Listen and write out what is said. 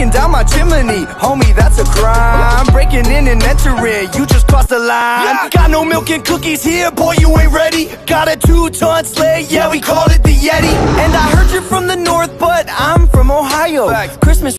breaking down my chimney. Homie, that's a crime. I'm breaking in and entering, you just crossed the line. Yeah. Got no milk and cookies here, boy, you ain't ready. Got a two-ton sleigh, yeah, we called it the Yeti. And I heard you're from the north, but I'm from Ohio. Christmas